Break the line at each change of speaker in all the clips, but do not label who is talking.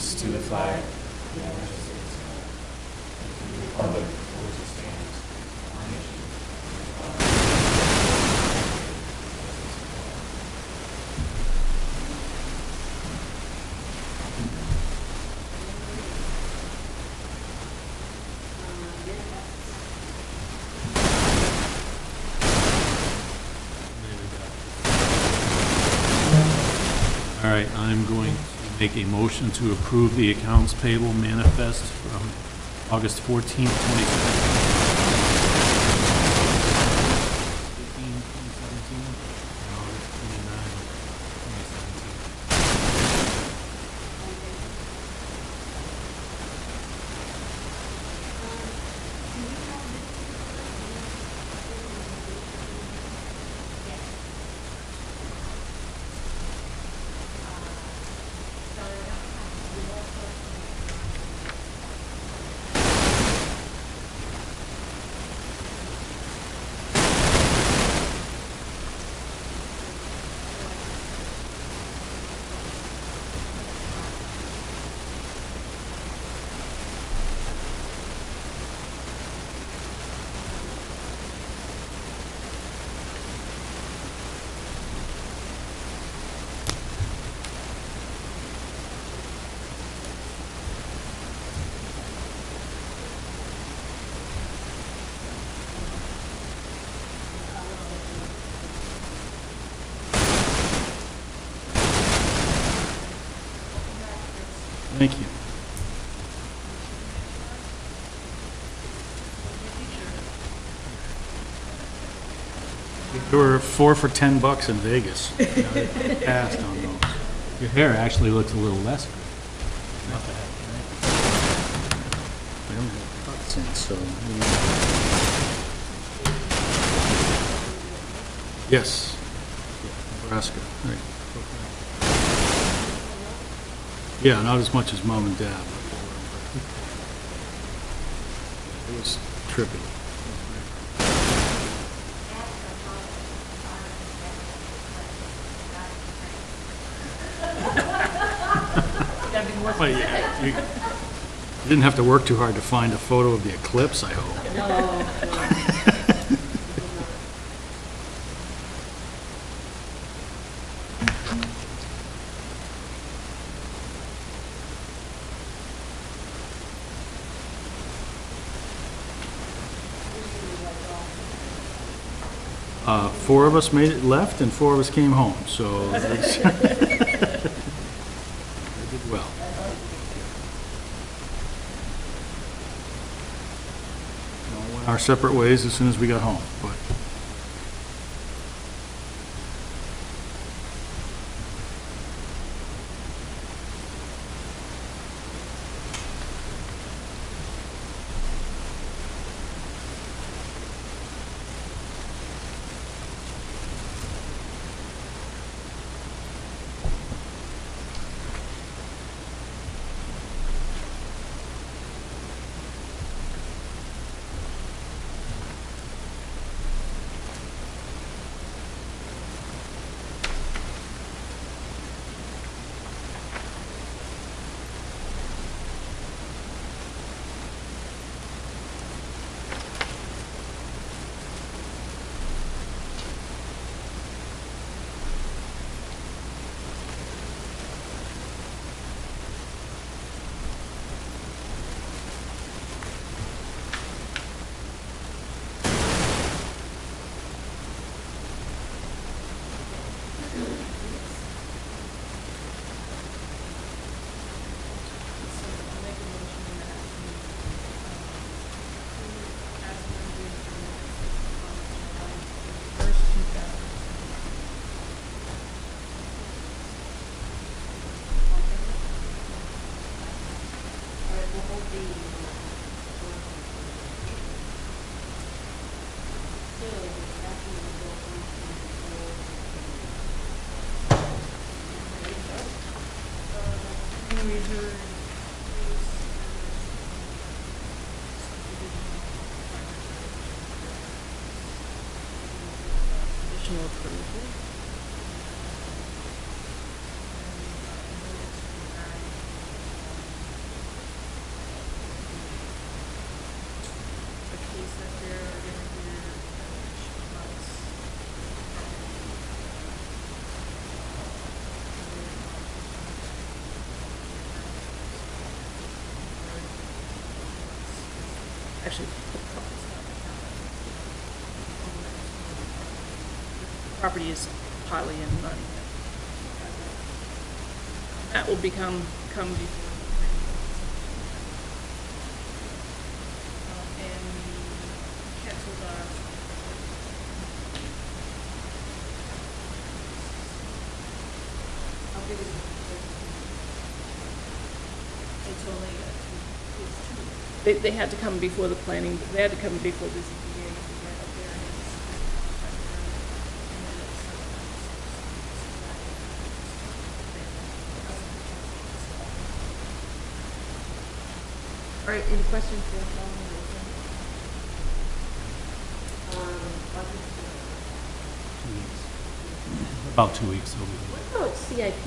allegiance to the flag. Of the United States and the republic for which it stands, nation, All right, I'm going make a motion to approve the accounts payable manifest from August 14th, 2017. 2017, and August 29th, 2017. Thank you.
They were four for 10 bucks in Vegas. You know, Passed on those.
Your hair actually looks a little less good. Not bad,
I don't have cuts in, so. Yes. Nebraska, right. Yeah, not as much as mom and dad. but It was trippy. Well, yeah, you didn't have to work too hard to find a photo of the eclipse, I hope. Uh, Four of us made it left and four of us came home, so. it's- I did well. We all went Our separate ways as soon as we got home, but.
Conditional approval. actually. put a couple of stuff down. Property is partly in mud. That will become, come before. And the Ketzels are. How big is it? It's only, uh, it's two. They, they had to come before the planning, they had to come before the ZBA to get a variance. and then it's-
any questions for Sean? Um, budget,
Two weeks. About two weeks, it'll be.
What about CIP?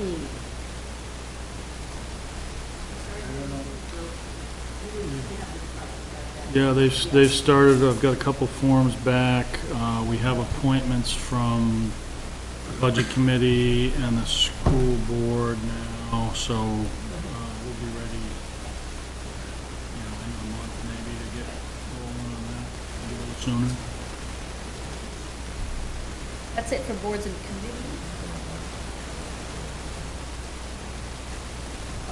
Yeah, they've, they've started, I've got a couple forms back. Uh, we have appointments from the Budget Committee and the school board now, so, uh, we'll be ready, you know, in a month maybe to get rolling on that, maybe a little sooner.
That's it for boards and committees?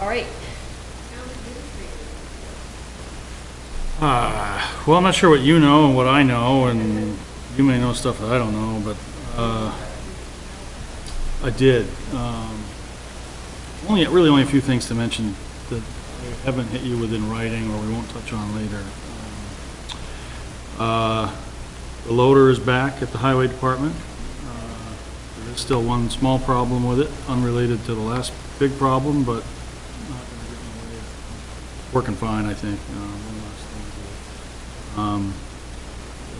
All right.
Ah, well, I'm not sure what you know and what I know, and you may know stuff that I don't know, but, uh, I did. Um, only, really only a few things to mention that haven't hit you within writing or we won't touch on later. Uh, the loader is back at the highway department. Uh, There is still one small problem with it, unrelated to the last big problem, but not gonna get in the way of working fine, I think. Uh, one last thing. Um,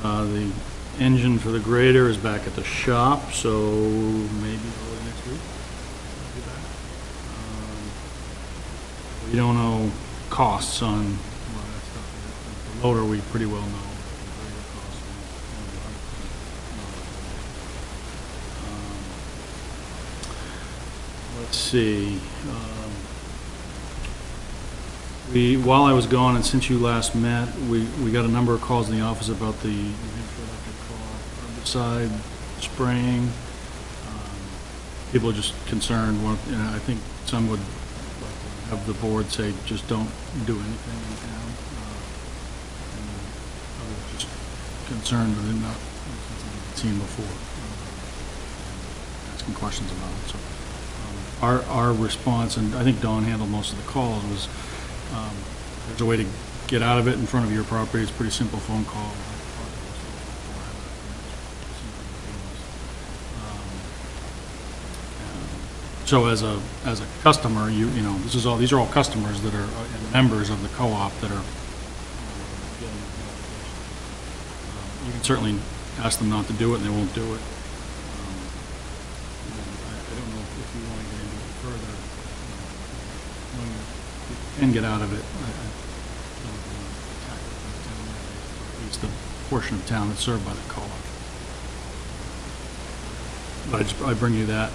uh, the engine for the grader is back at the shop, so maybe early next week. it'll be back. Um, We don't know costs on a lot of that stuff. The loader, we pretty well know. The grader costs, we don't know 100%. Um, Let's see. um, we, while I was gone and since you last met, we, we got a number of calls in the office about the Hampshire electric car spraying. Um, People are just concerned, know, I think some would have the board say, just don't do anything in town. Uh, and Others just concerned that they're not, seen before. uh, Asking questions about it, so. Um, Our, our response, and I think Dawn handled most of the calls, was um, There's a way to get out of it in front of your property. It's a pretty simple phone call. Um, So as a, as a customer, you, you know, this is all, these are all customers that are uh, members of the co-op that are getting the. Um, You can certainly ask them not to do it, and they won't do it. Um, and I I don't know if you want to get into it further. um, when can get out of it. I- I At least the portion of town that's served by the co-op. But I just, I bring you that.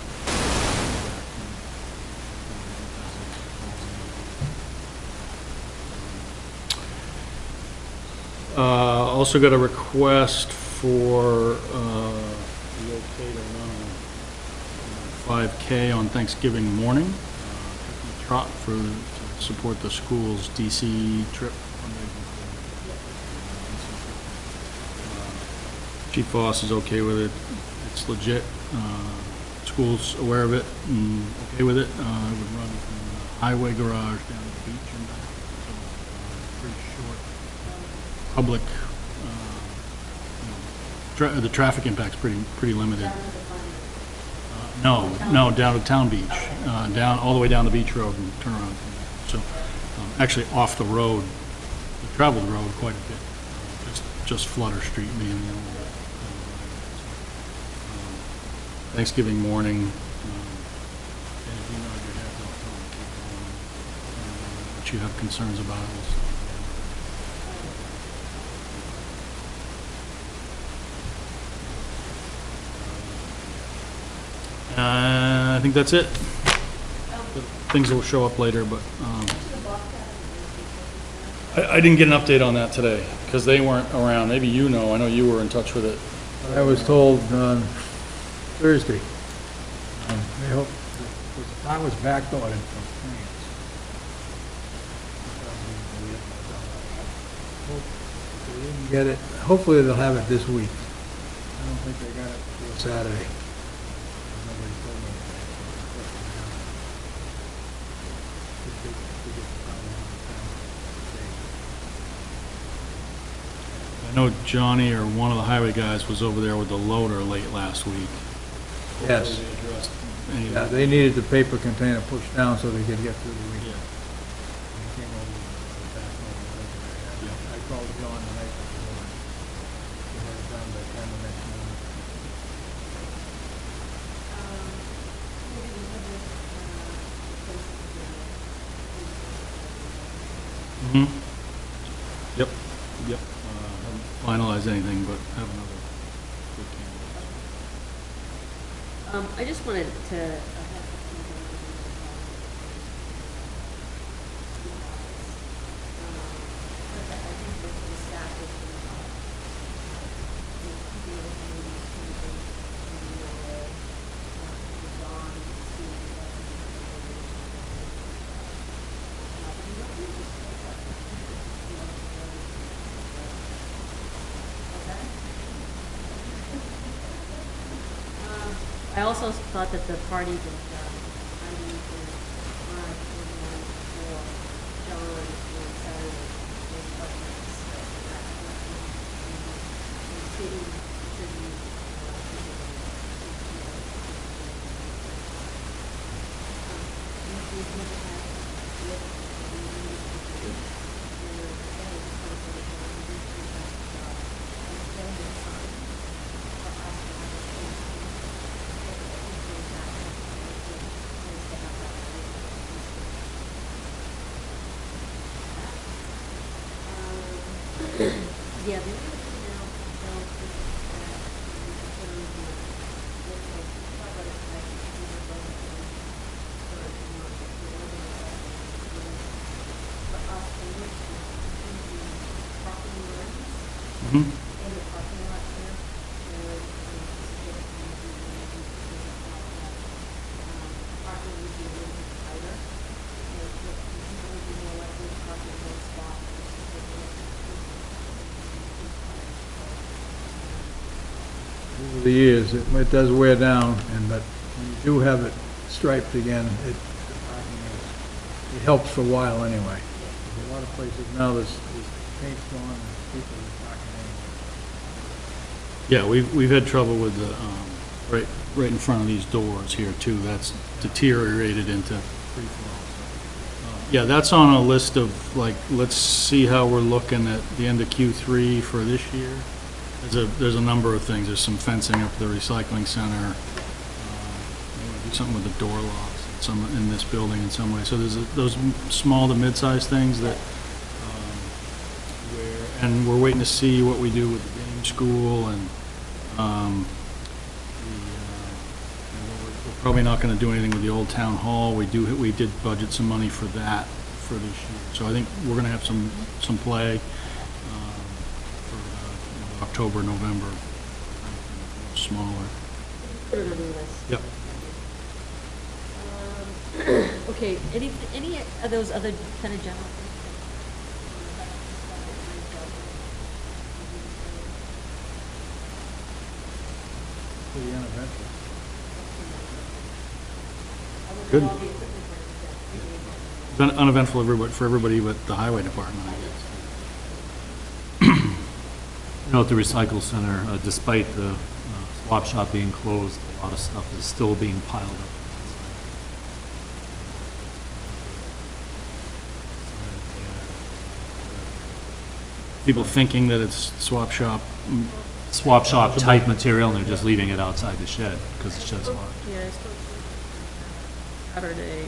Uh, also got a request for, uh, the okay to run a 5K on Thanksgiving morning. uh, Trot for, support the school's DC trip. Chief Foss is okay with it. It's legit. Uh, School's aware of it and okay with it. Uh, It would run from the highway garage down to the beach and back. So, uh, pretty short public, uh, you know, tra- the traffic impact's pretty, pretty limited. Uh, No, no, down to Town Beach, uh, down, all the way down the beach road and turn around. Actually off the road, the traveled road quite a bit, just, just Flutter Street being the only. uh, um, Thanksgiving morning, um, and if you nod your head, they'll tell keep going. Uh, What you have concerns about, we'll. Uh, I think that's it. Things will show up later, but, um, I, I didn't get an update on that today, because they weren't around. Maybe you know, I know you were in touch with it.
I was told on Thursday, um, they hope, the car was backloaded from France. Hope They didn't get it, hopefully they'll have it this week. I don't think they got it till Saturday. Nobody told me. Should be- should get the car
I
around town
know Johnny or one of the highway guys was over there with the loader late last week.
Yes,
Hopefully they addressed any of
yeah, they needed the paper container pushed down so they could get through the week.
Yeah.
He came over and back over. I called John the night. He had it done by ten the next morning.
Mm-hmm. Yep, yep. Uh, Haven't anything, but have another good candidate.
Um, I just wanted to. uh, have a few things, um, but I think that the staff has been, uh, you know, keeping with some of these changes, and, uh, uh, with Dawn, Steve, uh, uh, but you know, we just, uh, you know, okay? Um, I also thought that the party that, um, I need to run in for John on Saturday was quite nice. And city should be, uh, um, we- we've never had it yet, and we need to do it. And, uh, that is something that we need to, uh, and then the sign for us to have a chance to yeah, the other thing now, so this is that we can put on the, this was, talk about it, like, we were going to, sort of, you know, the other, uh, for us to look at the parking lots
Mm-hmm.
in the parking lot there, there was, um, suggested maybe, maybe because of how that, um, parking would be a little bit tighter. So it would, it would be more likely to park in one spot versus the other.
Over the years, it, it does wear down, and, but you do have it striped again, it, it helps for a while anyway. There's a lot of places now, there's, there's paint's gone, and people are parking anyway.
Yeah, we've, we've had trouble with the, um, right, right in front of these doors here too. That's deteriorated into Yeah, that's on a list of, like, let's see how we're looking at the end of Q3 for this year. There's a, there's a number of things. There's some fencing up the recycling center. Uh, something with the door locks, in some, in this building in some way. So there's a- those small to mid-sized things that, um, where, and we're waiting to see what we do with the game school and, um, uh, probably not gonna do anything with the old town hall. We do, we did budget some money for that for this year. So I think we're gonna have some, some play, um, for, uh, you know, October, November, smaller.
Put it on the list.
Yep.
Um, Okay, any, any of those other kind of general things?
Pretty uneventful.
Good. It's been uneventful everybody, for everybody but the highway department, I guess.
You know, at the recycle center, uh, despite the uh, swap shop being closed, a lot of stuff is still being piled up.
People thinking that it's swap shop, mm,
Swap shop type material, and they're just leaving it outside the shed, because the shed's locked.
Yeah, I spoke to Saturday.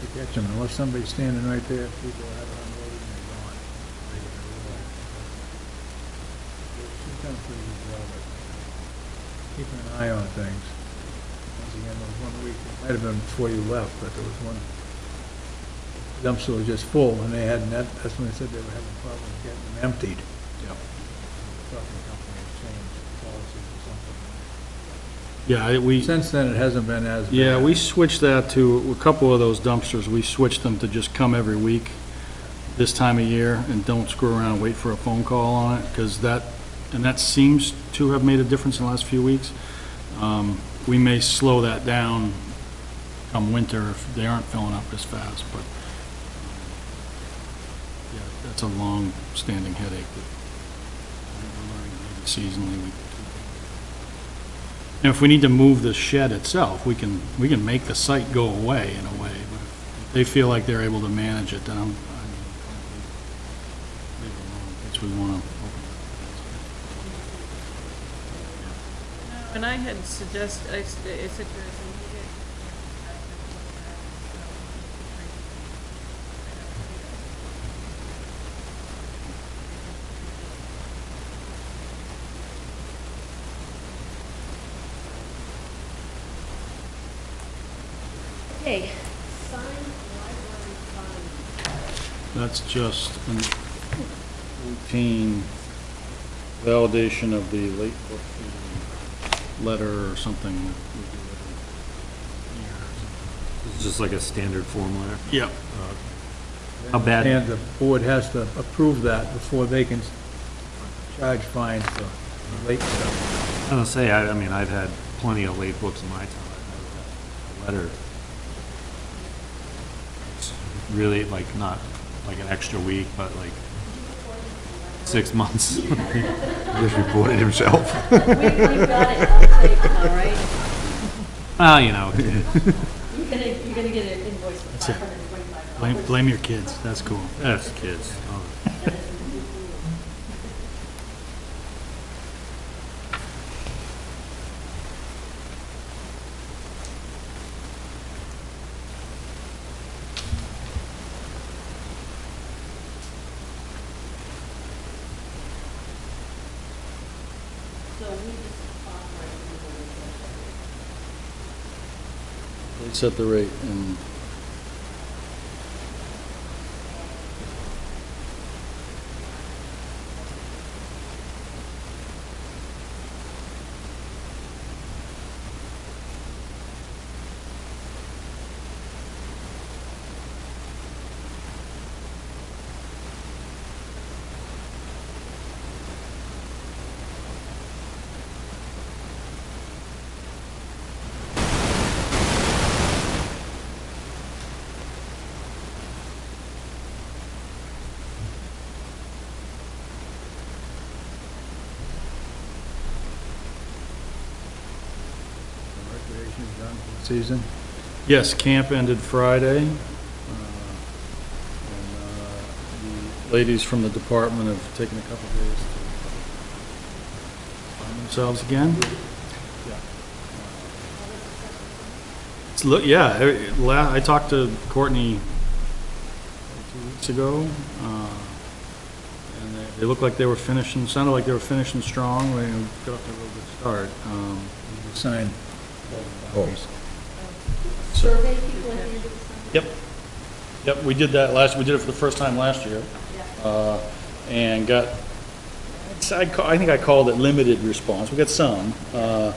to catch them unless somebody's standing right there, people are out unloading and they're gone. They get a little, uh, She's done a pretty good job at keeping an eye on things. Once again, there was one week, it might have been before you left, but there was one The dumpster was just full and they hadn't, that- that's when they said they were having problems getting them emptied.
Yeah.
Trucking company had changed policies or something.
Yeah, we,
Since then, it hasn't been as bad.
yeah, we switched that to, a couple of those dumpsters, we switched them to just come every week this time of year and don't screw around and wait for a phone call on it, because that, and that seems to have made a difference in the last few weeks. Um, We may slow that down come winter if they aren't filling up as fast, but, yeah, that's a long-standing headache that we're learning maybe seasonally. we- And if we need to move the shed itself, we can, we can make the site go away in a way, but if they feel like they're able to manage it, then I'm, I mean, leave it alone, in case we want to open
And I had suggested, I said to I said, "You get-
Okay, sign library fund.
it. That's just an routine validation of the late book uh, letter or something that we do.
It's just like a standard form letter.
Yep.
Uh, how bad?
And the board has to approve that before they can charge fines for late stuff.
I was gonna say, I, I mean, I've had plenty of late books in my time. I've had a letter. It's Really, like, not like an extra week, but like six months. Just reported himself.
We, we got it on tape, all right?
Well, you know,
You're gonna, you're gonna get an invoice for
That's it.
five hundred and twenty-five
Blame, blame your kids, that's cool.
that's kids. Oh.
So we just to
They set the rate and
Recreation's done for the season.
Yes, camp ended Friday. uh, and, uh, The ladies from the department have taken a couple days to find themselves again. It's, look, yeah, eh, la- I talked to Courtney two weeks ago, uh, and they- they looked like they were finishing, sounded like they were finishing strong, they got off to a real good start. Um,
Sign.
Survey people at the end of the summer.
Yep. Yep, we did that last, we did it for the first time last year. Uh, And got, I ca- I think I called it limited response. We got some. uh,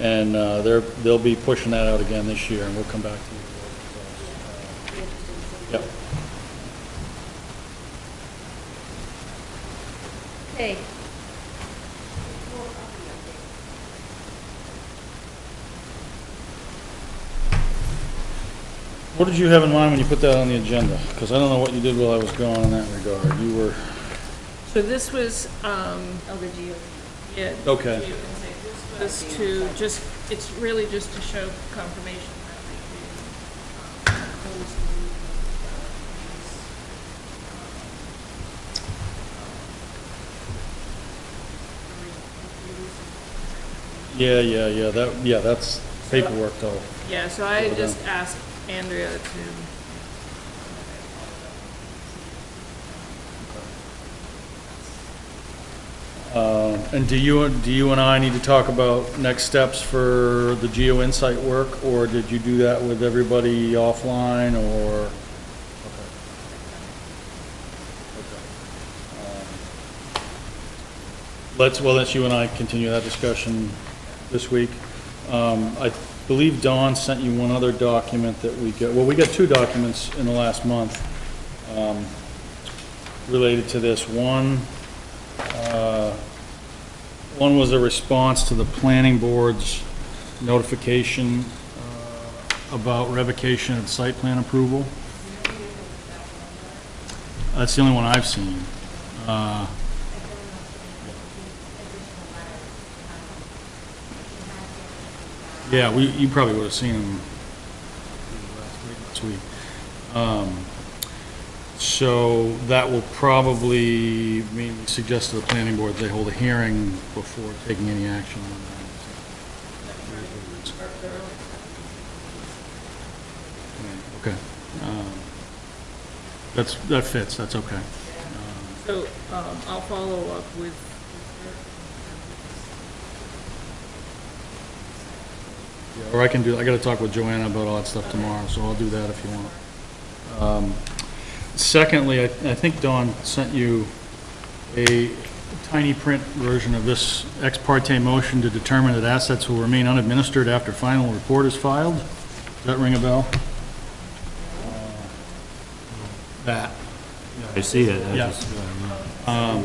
And uh, they're, they'll be pushing that out again this year, and we'll come back to you. Yep.
Okay.
What did you have in mind when you put that on the agenda? Because I don't know what you did while I was gone in that regard. You were,
So this was, um,
Oh, the geo.
yeah.
Okay.
you can say This was to just, it's really just to show confirmation that they do. um, oppose the use of, uh, these, um,
yeah, yeah, yeah, that, yeah, that's paperwork though.
Yeah, so I just asked Andrea too.
Uh, And do you, do you and I need to talk about next steps for the Geo Insight work, or did you do that with everybody offline, or? Let's, well, let's you and I continue that discussion this week. Um, I believe Dawn sent you one other document that we got, well, we got two documents in the last month, um, related to this. One, uh, one was a response to the planning board's notification uh, about revocation of site plan approval. That's the only one I've seen. Uh, Yeah, we, you probably would have seen them last week. Um, So that will probably mean, we suggest to the planning board they hold a hearing before taking any action on that. Okay. um, That's, that fits, that's okay.
So, um, I'll follow up with.
Yeah, Or I can do, I gotta talk with Joanna about all that stuff tomorrow, so I'll do that if you want. Um, Secondly, I, I think Dawn sent you a tiny print version of this ex parte motion to determine that assets will remain unadministered after final report is filed. Does that ring a bell? Uh, That.
I see it. I
Yeah.
just, uh,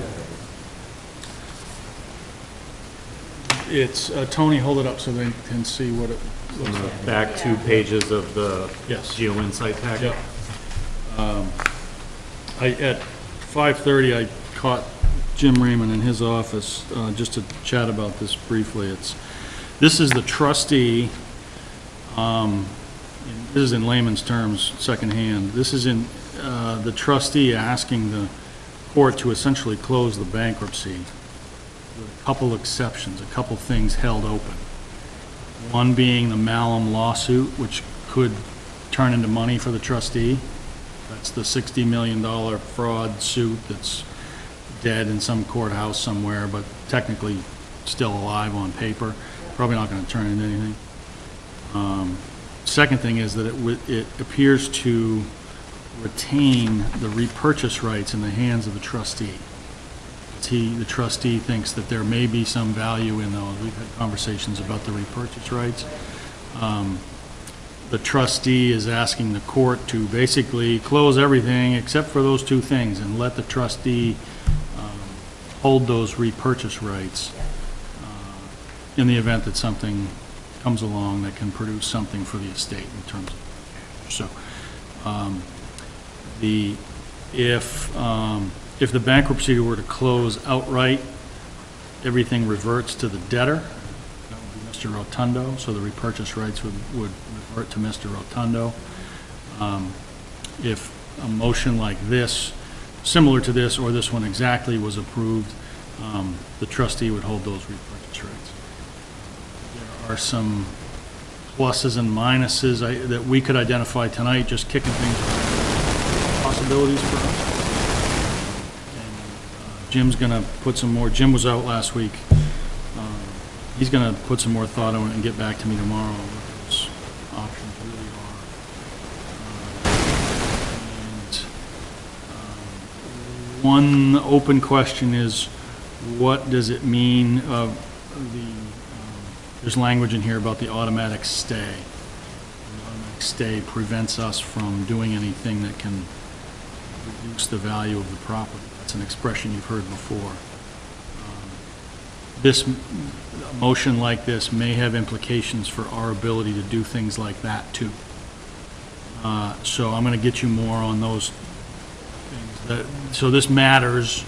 It's, uh, Tony, hold it up so they can see what it looks
the
like.
Back two pages of the
Yes.
Geo Insight packet.
Yep. Um, I, at 5:30, I caught Jim Raymond in his office, uh, just to chat about this briefly. It's, this is the trustee, um, this is in layman's terms, secondhand. This is in, uh, the trustee asking the court to essentially close the bankruptcy with a couple exceptions, a couple things held open. One being the Malum lawsuit, which could turn into money for the trustee. That's the $60 million fraud suit that's dead in some courthouse somewhere, but technically still alive on paper. Probably not going to turn into anything. Um, Second thing is that it it appears to retain the repurchase rights in the hands of the trustee. He, the trustee thinks that there may be some value in those. We've had conversations about the repurchase rights. Um, The trustee is asking the court to basically close everything except for those two things and let the trustee um, hold those repurchase rights uh, in the event that something comes along that can produce something for the estate in terms of, so, um, the, if, um, if the bankruptcy were to close outright, everything reverts to the debtor. That would be Mr. Rotundo, so the repurchase rights would, would revert to Mr. Rotundo. Um, If a motion like this, similar to this, or this one exactly was approved, um, the trustee would hold those repurchase rights. There are some pluses and minuses I- that we could identify tonight, just kicking things around, possibilities for us. Uh, Jim's gonna put some more, Jim was out last week. Um, He's gonna put some more thought on it and get back to me tomorrow what those options really are. Uh, and, um, One open question is, what does it mean of the, um, there's language in here about the automatic stay. The automatic stay prevents us from doing anything that can reduce the value of the property. That's an expression you've heard before. Um, This, motion like this may have implications for our ability to do things like that, too. Uh, So I'm going to get you more on those things. That- So this matters.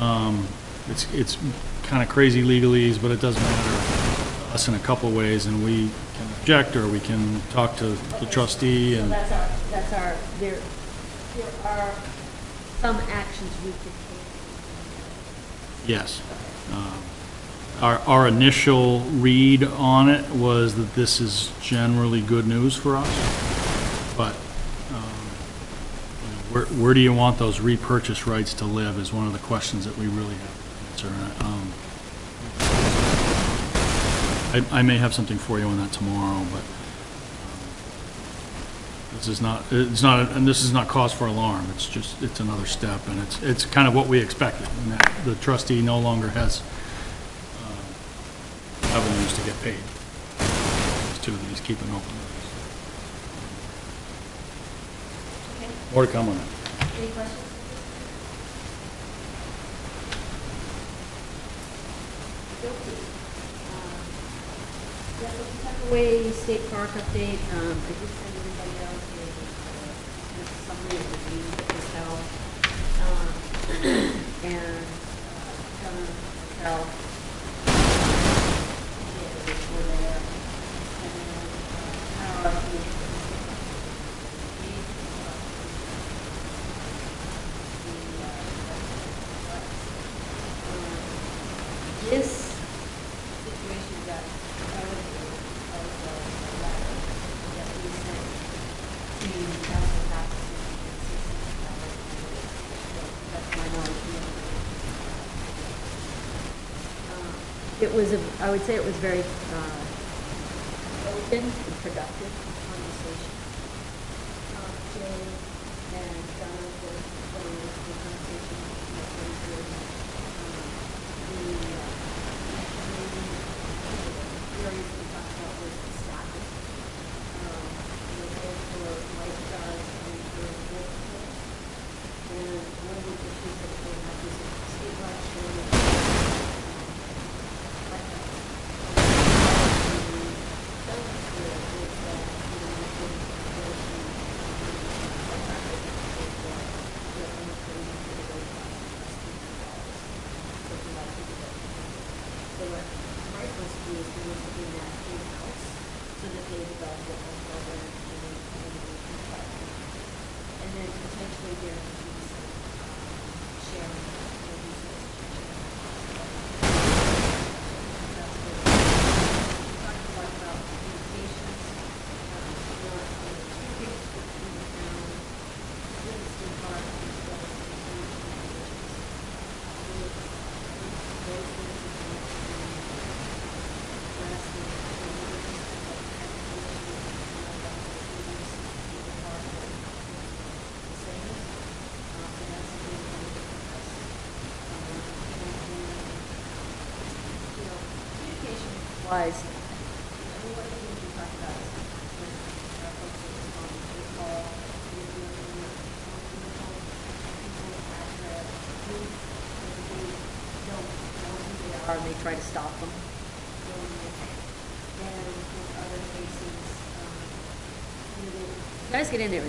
Um, It's, it's kind of crazy legalese, but it does matter to us in a couple ways, and we can object, or we can talk to the trustee,
So
and,
that's our, that's our, there, there are some actions we could take?
Yes. Um, our, our initial read on it was that this is generally good news for us, but um, where, where do you want those repurchase rights to live is one of the questions that we really have to answer. Um, I, I, may have something for you on that tomorrow, but this is not, it's not, and this is not cause for alarm. It's just, it's another step, and it's, it's kind of what we expected. And that the trustee no longer has uh, avenues to get paid. These two that he's keeping open.
Okay.
More to come on that.
Any questions? Uh, way State Park update. Um, I just we have disease that was held. Um, and Helen Raquel, yeah, were there. And uh, it was, a, I would say it was very uh, open and productive. Guys, and they try to stop them. You guys get in there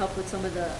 help with some of the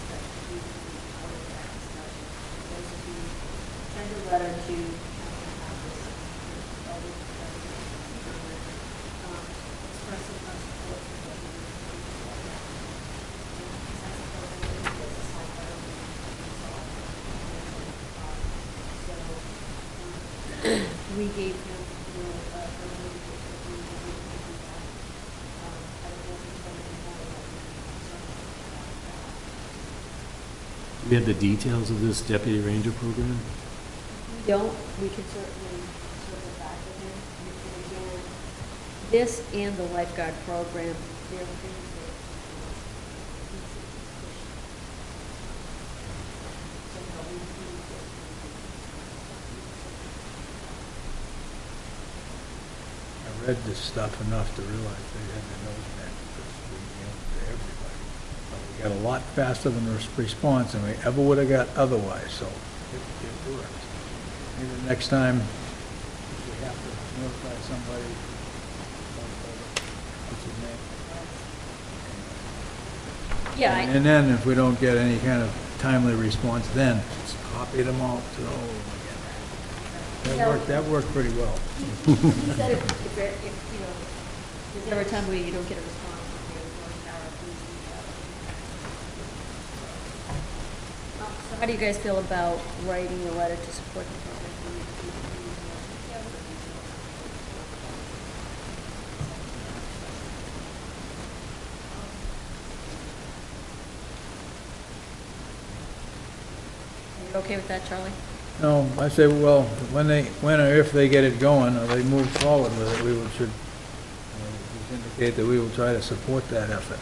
we gave him, you know, a, a little bit of, we were do that. Um, I don't know if he's going to be more like, that.
We had the details of this deputy ranger program?
we don't, we can certainly circle back with him. And again, this and the lifeguard program, they're things that, you know, he's pushing. Somehow we, we need to.
I read this stuff enough to realize they had their nose bent because we, to everybody. But we got a lot faster than the response than we ever would have got otherwise, so it, it worked. Maybe the next time, if we have to notify somebody, what's his name?
Yeah, I,
And then if we don't get any kind of timely response, then just copy them all God. That worked, that worked pretty well.
He said if, if, there- if, you know, there's ever a time where you don't get a response, if you're going down, please reach out. Um, So how do you guys feel about writing a letter to support the feel- Are you okay with that, Charlie?
No, I say, well, when they, when or if they get it going, or they move forward with it, we will, should uh, indicate that we will try to support that effort.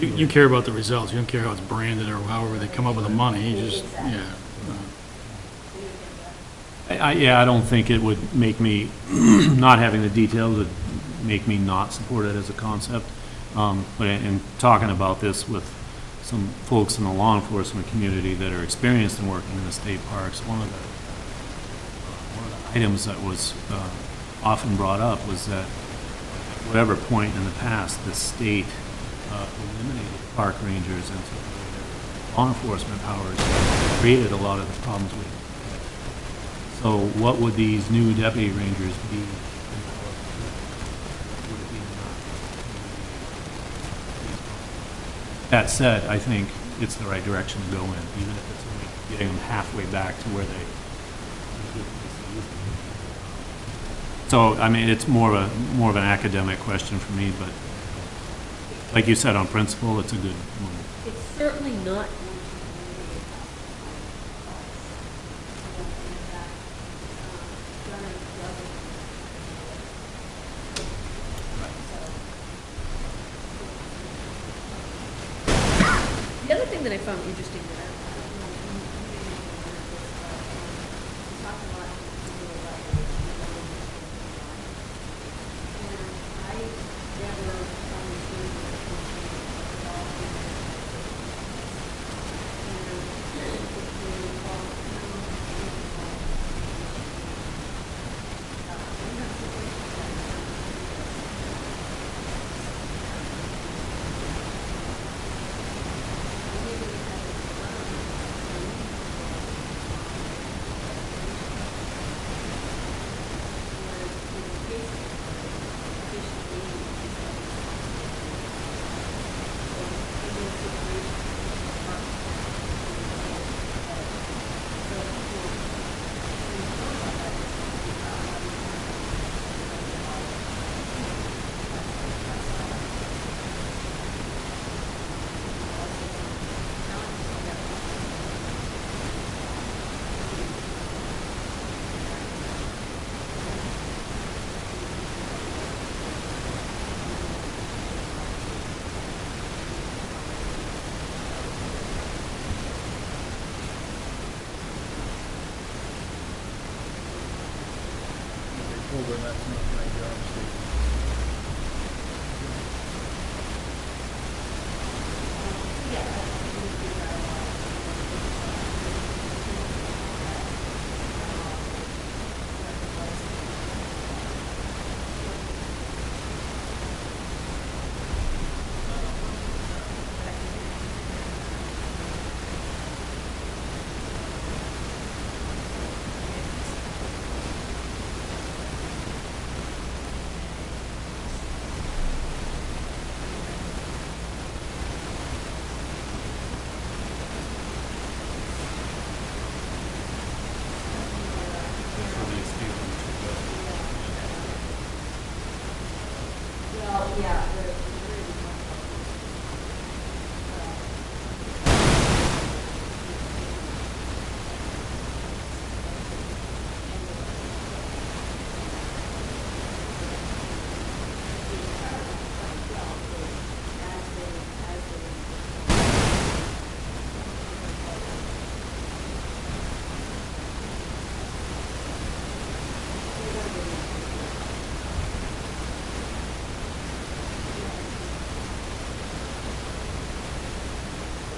You you.
You, care about the results, you don't care how it's branded or however they come up with the money, you just, yeah.
I, I- yeah, I don't think it would make me, not having the details would make me not support it as a concept. Um, But in in talking about this with some folks in the law enforcement community that are experienced in working in the state parks, one of the, one of the items that was uh, often brought up was that at whatever point in the past, the state uh, eliminated park rangers and law enforcement powers, created a lot of the problems we have. so what would these new deputy rangers be? Would it be not? That said, I think it's the right direction to go in, even if it's only getting them halfway back to where they. So, I mean, it's more of a, more of an academic question for me, but like you said, on principle, it's a good one.
It's certainly not going to eliminate us. You know, in fact, um, Gunner doesn't. So. The other thing that I found interesting Oh, yeah, the, the very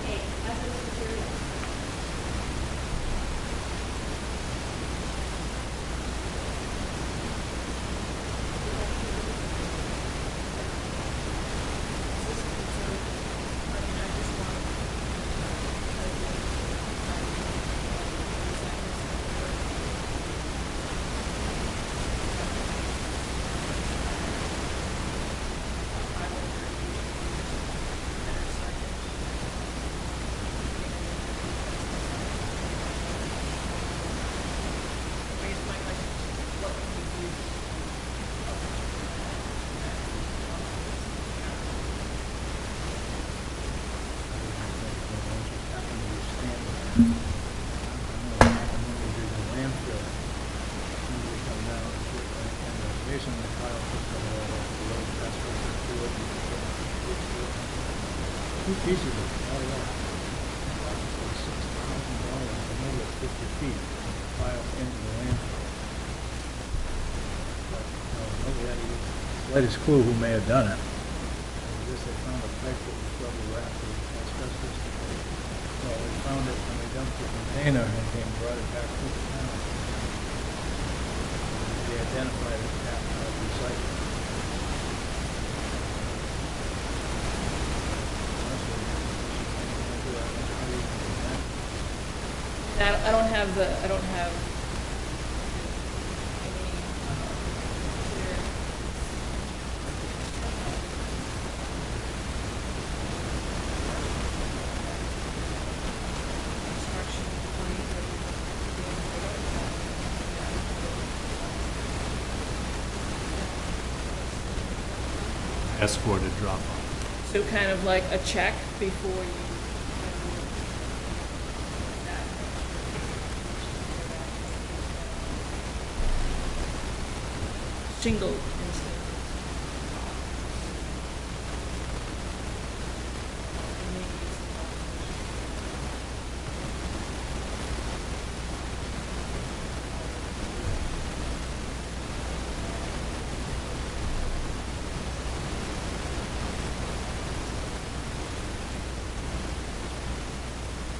Okay, as a material.
Two pieces of, it, oh, yeah. Six thousand dollars, maybe it's fifty feet, pile into the landfill. But, no, nobody had the slightest clue who may have done it. And This, they found a pipe that was probably wrapped with asbestos. So they found it when they dumped the container and came, brought it back to the town. They identified it as half recycled.
I don't have the, I don't have any, uh, clear construction plans or
Escorted drop off.
So kind of like a check before you. Shingle instead.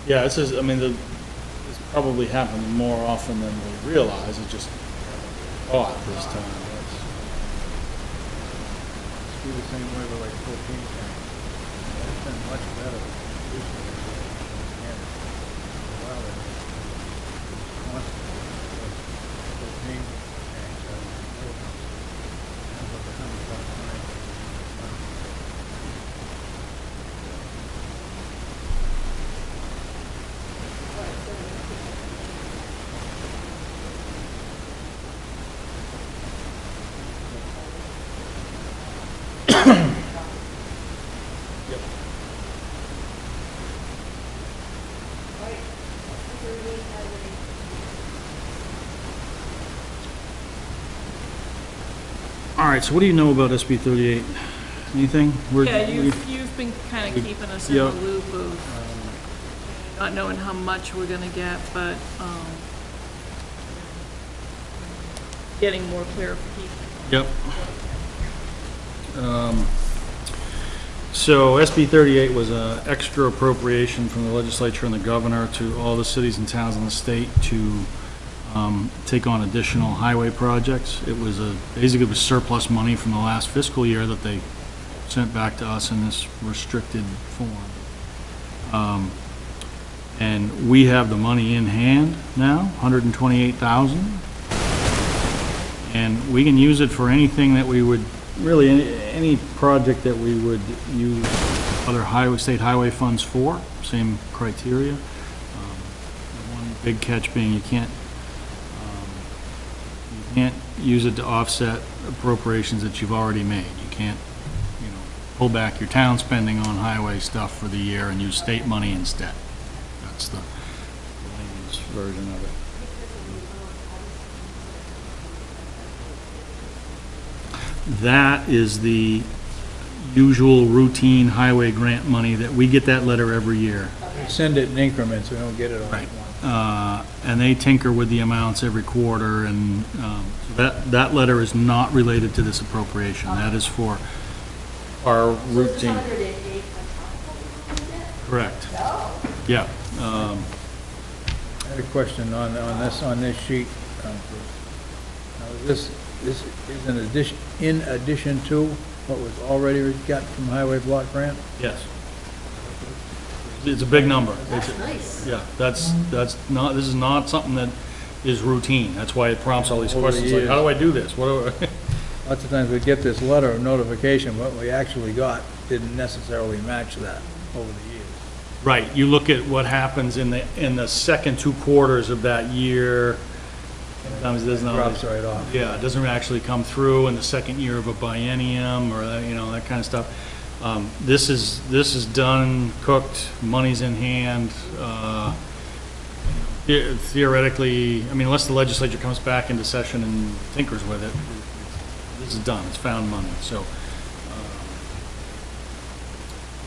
Yeah, this is, I mean, the, this probably happened more often than we realize, it just caught this time. That's-
the same way with like propane tanks. It's been much better recently. And well, it was constant. Propane tanks are more than about a hundred bucks a night.
Right, security, highway,
All right, so what do you know about SB thirty-eight? Anything? We're-
Yeah, you've, you've been kind of keeping us in the
yeah.
loop of not knowing how much we're gonna get, but, um, getting more clarification.
Yep. Um, So SB 38 was an extra appropriation from the legislature and the governor to all the cities and towns in the state to um, take on additional highway projects. It was a, basically was surplus money from the last fiscal year that they sent back to us in this restricted form. Um, And we have the money in hand now, 128,000. And we can use it for anything that we would, really, any, any project that we would use other highway, state highway funds for, same criteria. Um, One big catch being you can't, can't use it to offset appropriations that you've already made. You can't pull back your town spending on highway stuff for the year and use state money instead. That's the layman's version of it. That is the usual routine highway grant money that we get that letter every year.
Send it in increments, we don't get it all at
Right.
once.
Uh, and they tinker with the amounts every quarter, and, um, that, that letter is not related to this appropriation. That is for our routine.
Hundred and eight on top of it?
Correct. Yeah, um,
I had a question on, on this, on this sheet. um, Now, is this, this is in addition, in addition to what was already got from Highway Block Grant?
yes. It's a big number. It's,
That's nice.
yeah, that's, that's not, this is not something that is routine. That's why it prompts all these
Over the
questions, like, how do I do this? What do I?
Lots of times we get this letter of notification, what we actually got didn't necessarily match that over the years.
Right, you look at what happens in the, in the second two quarters of that year, sometimes it doesn't always.
Drops right off.
Yeah, it doesn't actually come through in the second year of a biennium, or, that, you know, that kind of stuff. Um, This is, this is done, cooked, money's in hand. uh, the- Theoretically, I mean, unless the legislature comes back into session and tinkers with it, this is done, it's found money, so. uh,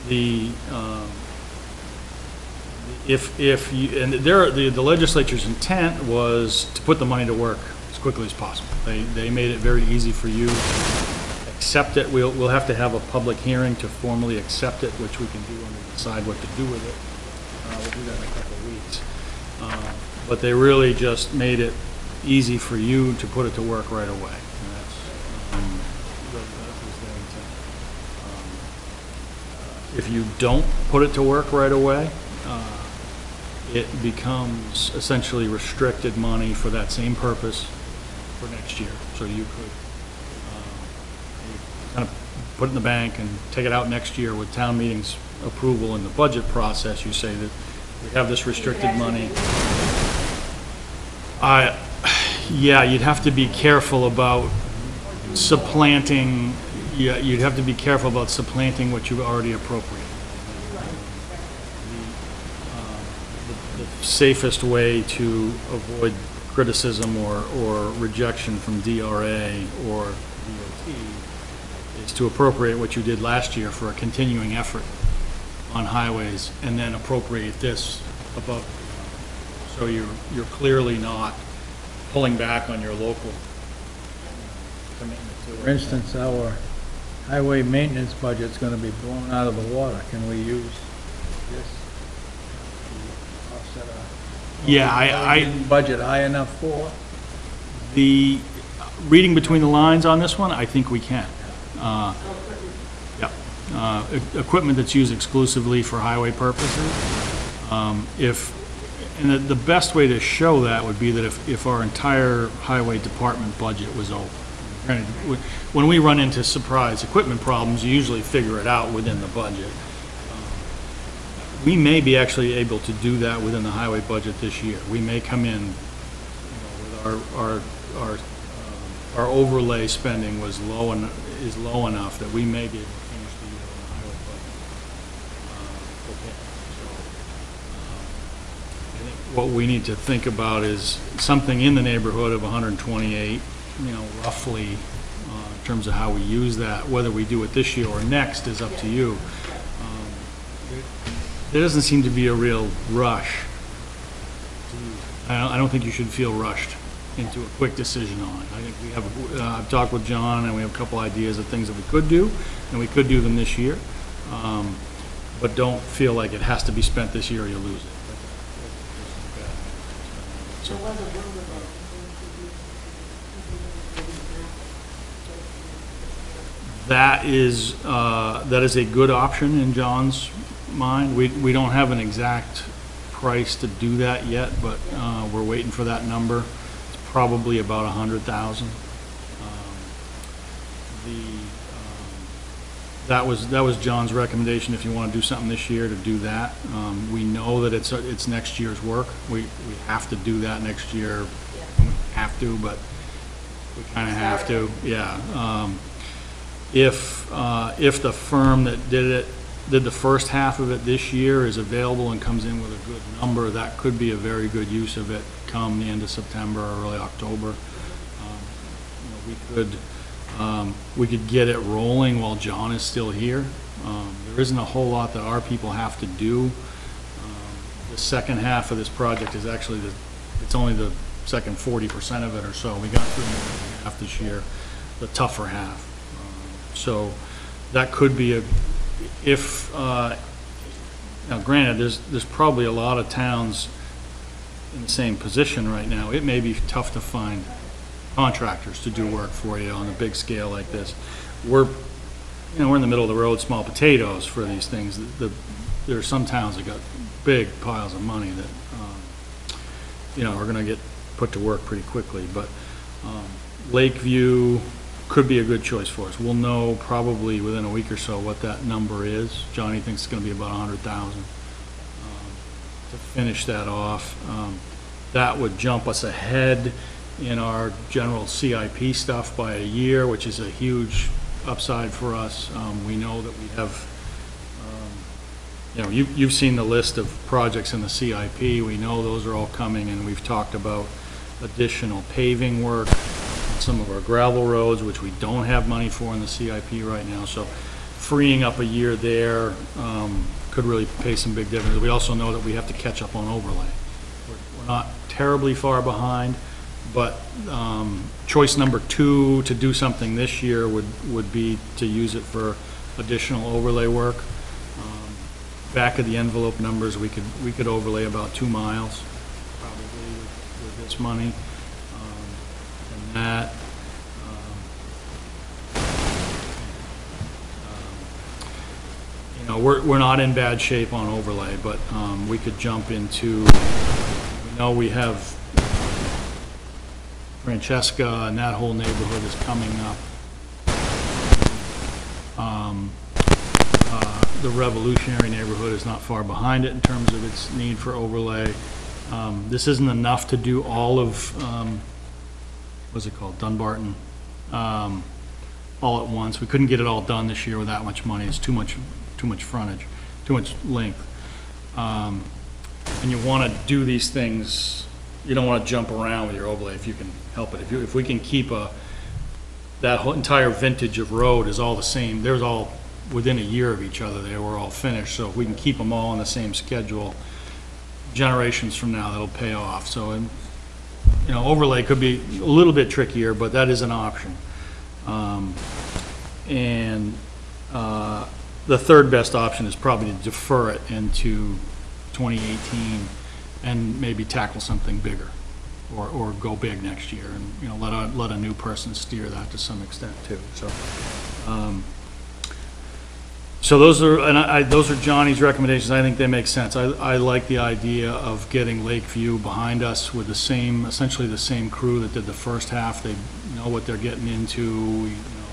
The, um, if, if, you and there, the the legislature's intent was to put the money to work as quickly as possible. They, they made it very easy for you. Accept it, we'll, we'll have to have a public hearing to formally accept it, which we can do when we decide what to do with it. Uh, we'll do that in a couple of weeks. Uh, But they really just made it easy for you to put it to work right away. And that's, um, that was their intent. Um, If you don't put it to work right away, uh, it becomes essentially restricted money for that same purpose for next year. So you could put it in the bank and take it out next year with town meetings approval in the budget process. You say that we have this restricted money. I, yeah, you'd have to be careful about supplanting, yeah, you'd have to be careful about supplanting what you've already appropriated. The uh, Safest way to avoid criticism or, or rejection from DRA or DOT is to appropriate what you did last year for a continuing effort on highways and then appropriate this above. So you're, you're clearly not pulling back on your local commitment to it.
For instance, our highway maintenance budget's gonna be blown out of the water. Can we use this to offset our?
Yeah, I, I,
Budget high enough for?
the, reading between the lines on this one, I think we can. Uh, Yeah, Uh, e- equipment that's used exclusively for highway purposes. Um, If, and the, the best way to show that would be that if, if our entire highway department budget was over. Granted, When we run into surprise equipment problems, you usually figure it out within the budget. Um, We may be actually able to do that within the highway budget this year. We may come in, with our, our, our, um, our overlay spending was low and, is low enough that we may be able to finish the year on the highway budget. uh, okay. So, um, I think What we need to think about is something in the neighborhood of hundred and twenty-eight, you know, roughly, uh, in terms of how we use that. Whether we do it this year or next is up to you. Um, there- There doesn't seem to be a real rush. I don't, I don't think you should feel rushed into a quick decision on it. I think we have, uh, I've talked with John, and we have a couple ideas of things that we could do, and we could do them this year. Um, But don't feel like it has to be spent this year or you lose it. So,
There was a rumor that
That is, uh, that is a good option in John's mind. We, we don't have an exact price to do that yet, but uh, we're waiting for that number. Probably about a hundred thousand. The, um, that was, that was John's recommendation, if you want to do something this year, to do that. Um, We know that it's, it's next year's work. We, we have to do that next year. We Have to, but we kind of have to, yeah. Um, if, uh, if the firm that did it, did the first half of it this year is available and comes in with a good number, that could be a very good use of it come the end of September or early October. Um, you know, We could, um, we could get it rolling while John is still here. Um, There isn't a whole lot that our people have to do. Um, The second half of this project is actually the, it's only the second forty percent of it or so. We got through half this year, the tougher half. Um, So that could be a, if, uh, now granted, there's, there's probably a lot of towns in the same position right now. It may be tough to find contractors to do work for you on a big scale like this. We're, you know, we're in the middle of the road, small potatoes for these things. The, the- there are some towns that got big piles of money that, um, you know, are gonna get put to work pretty quickly, but, um, Lakeview could be a good choice for us. We'll know probably within a week or so what that number is. Johnny thinks it's gonna be about a hundred thousand. um, To finish that off, um, that would jump us ahead in our general CIP stuff by a year, which is a huge upside for us. Um, we know that we have, um, you know, you, you've seen the list of projects in the CIP. We know those are all coming, and we've talked about additional paving work, some of our gravel roads, which we don't have money for in the CIP right now. So freeing up a year there, um, could really pay some big dividends. We also know that we have to catch up on overlay. We're- We're not terribly far behind, but um, choice number two to do something this year would, would be to use it for additional overlay work. Um, Back of the envelope numbers, we could, we could overlay about two miles, probably with with this money. Um, And that, um, you know, we're, we're not in bad shape on overlay, but um, we could jump into, we know we have Francesca and that whole neighborhood is coming up. Um, uh, The revolutionary neighborhood is not far behind it in terms of its need for overlay. Um, This isn't enough to do all of, um, what's it called, Dunbarton, um, all at once. We couldn't get it all done this year with that much money. It's too much, too much frontage, too much length. Um, And you want to do these things, you don't want to jump around with your overlay if you can help it. If you, if we can keep a, that whole entire vintage of road is all the same, there's all within a year of each other, they were all finished. So if we can keep them all on the same schedule, generations from now, that'll pay off. So, and, you know, overlay could be a little bit trickier, but that is an option. Um, And uh, the third best option is probably to defer it into 2018 and maybe tackle something bigger, or, or go big next year, and, you know, let a, let a new person steer that to some extent too, so. um, So those are, and I, I- those are Johnny's recommendations, I think they make sense. I, I like the idea of getting Lakeview behind us with the same, essentially the same crew that did the first half, they know what they're getting into, you know,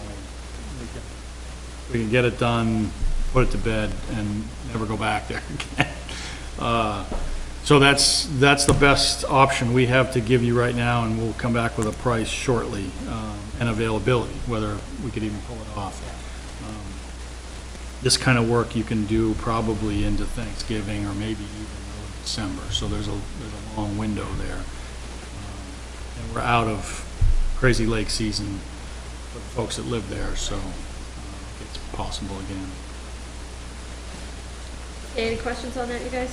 we can- we can get it done, put it to bed, and never go back there again. Uh, So that's, that's the best option we have to give you right now, and we'll come back with a price shortly, um, and availability, whether we could even pull it off. Um, This kind of work you can do probably into Thanksgiving, or maybe even early December, so there's a, there's a long window there. Um, And we're out of Crazy Lake season for the folks that live there, so uh, it's possible again.
Any questions on that, you guys?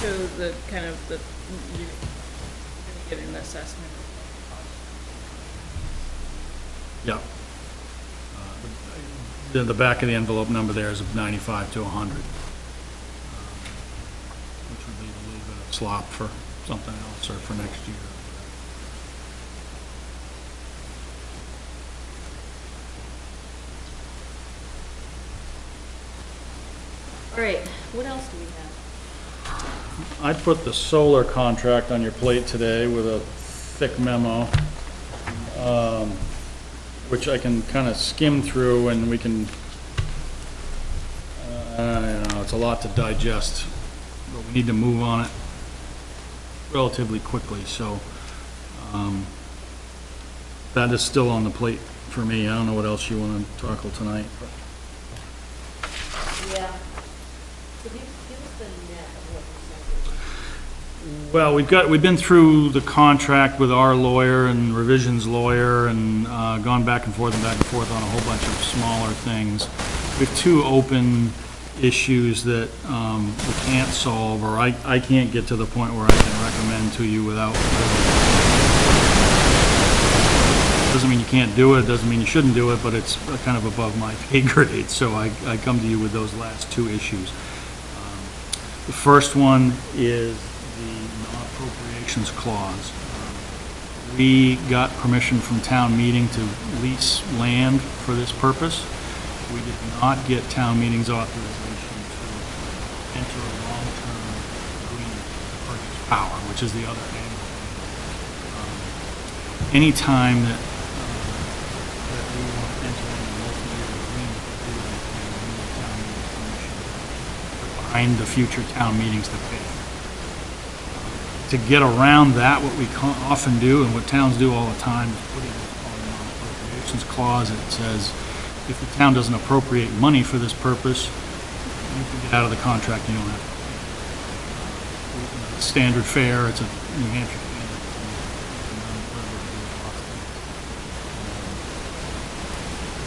So the kind of the, you're gonna get an assessment.
Yeah. Uh, The, the back of the envelope number there is 95 to 100. um, Which would leave a little bit of slop for something else or for next year.
Right, what else do we have?
I put the solar contract on your plate today with a thick memo, um, which I can kind of skim through and we can, uh, I don't know, it's a lot to digest, but we need to move on it relatively quickly, so, um, that is still on the plate for for me. I don't know what else you want to tackle tonight. but-
Yeah. So give, give us the net of what you said.
Well, we've got, we've been through the contract with our lawyer and revisions lawyer and uh, gone back and forth and back and forth on a whole bunch of smaller things. We have two open issues that um, we can't solve, or I, I can't get to the point where I can recommend to you without. Doesn't mean you can't do it, doesn't mean you shouldn't do it, but it's kind of above my pay grade, so I, I come to you with those last two issues. Um, The first one is clause. We got permission from town meeting to lease land for this purpose. We did not get town meeting's authorization to enter a long-term agreement to purchase power, which is the other angle. Um, Anytime that, uh, that we want to enter into a multi-year agreement, we would town meeting's permission behind the future town meetings to pay. To get around that, what we often do, and what towns do all the time, is put in what's called a non-appropriations clause. It says, if the town doesn't appropriate money for this purpose, you can get out of the contract, you don't have to Standard fare, it's a New Hampshire.